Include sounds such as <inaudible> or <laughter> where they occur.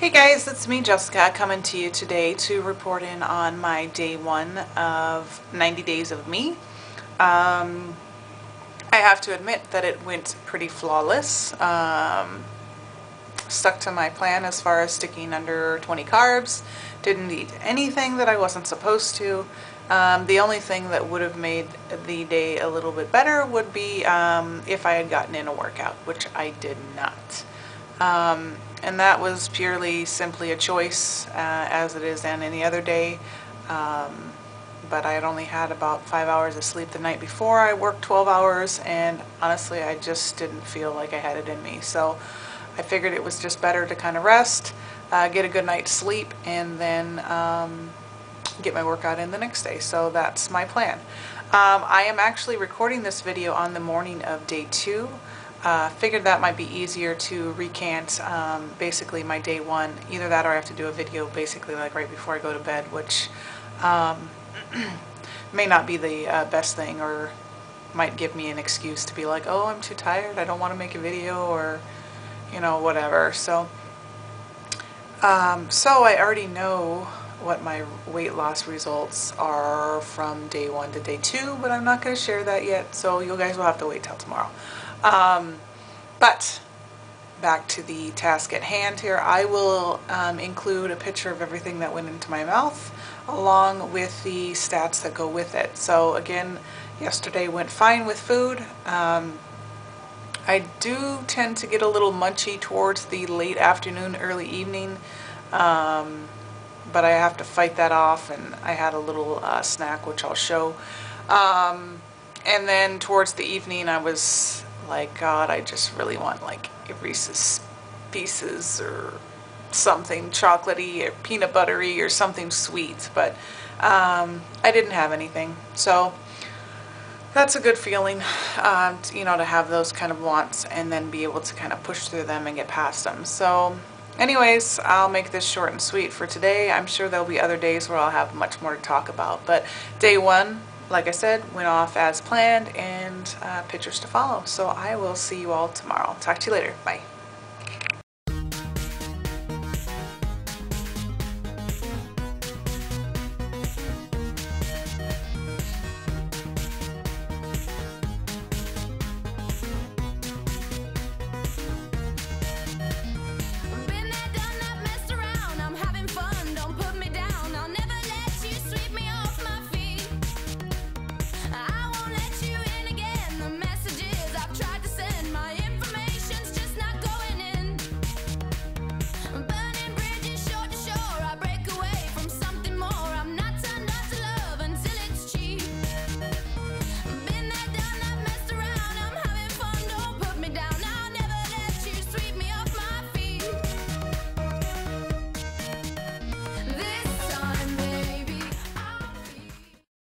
Hey guys, it's me Jessica coming to you today to report in on my day one of 90 Days of Me. Um, I have to admit that it went pretty flawless. Um, stuck to my plan as far as sticking under 20 carbs. Didn't eat anything that I wasn't supposed to. Um, the only thing that would have made the day a little bit better would be um, if I had gotten in a workout, which I did not. Um, and that was purely simply a choice uh, as it is on any other day. Um, but I had only had about five hours of sleep the night before. I worked 12 hours and honestly I just didn't feel like I had it in me. So I figured it was just better to kind of rest, uh, get a good night's sleep, and then um, get my workout in the next day. So that's my plan. Um, I am actually recording this video on the morning of day two. Uh, figured that might be easier to recant um, basically my day one. Either that or I have to do a video basically like right before I go to bed, which um, <clears throat> may not be the uh, best thing or might give me an excuse to be like, oh, I'm too tired, I don't want to make a video or, you know, whatever. So, um, so I already know what my weight loss results are from day one to day two, but I'm not going to share that yet, so you guys will have to wait till tomorrow. Um, but back to the task at hand here, I will um, include a picture of everything that went into my mouth along with the stats that go with it. So again, yesterday went fine with food. Um, I do tend to get a little munchy towards the late afternoon, early evening. Um, but I have to fight that off and I had a little uh, snack which I'll show. Um, and then towards the evening I was like, God, I just really want like a Reese's Pieces or something chocolatey or peanut buttery or something sweet, but um, I didn't have anything. So that's a good feeling, uh, you know, to have those kind of wants and then be able to kind of push through them and get past them. So Anyways, I'll make this short and sweet for today. I'm sure there'll be other days where I'll have much more to talk about. But day one, like I said, went off as planned and uh, pictures to follow. So I will see you all tomorrow. Talk to you later. Bye.